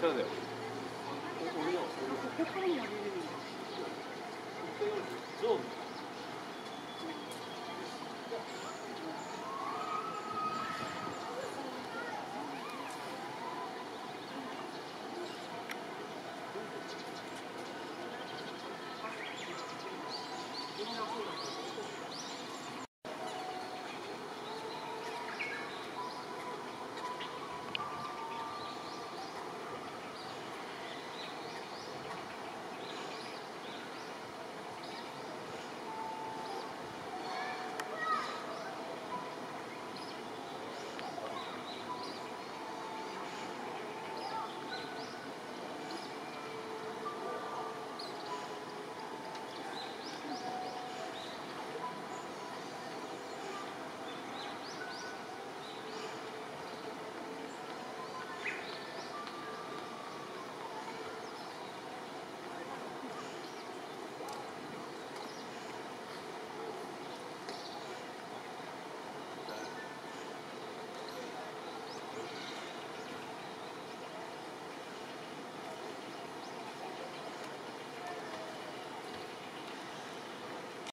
そうだよ。